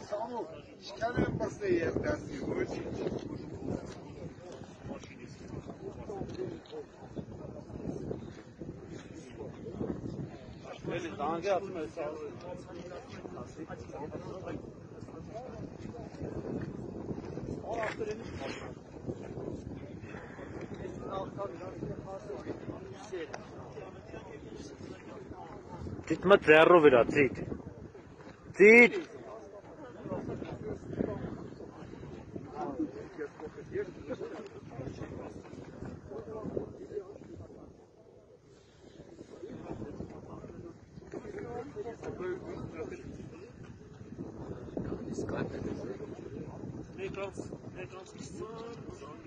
Samo, škanem pa se je, da si Zit mal Zerro wieder, zieht. Zieht! Metros, metros, metros.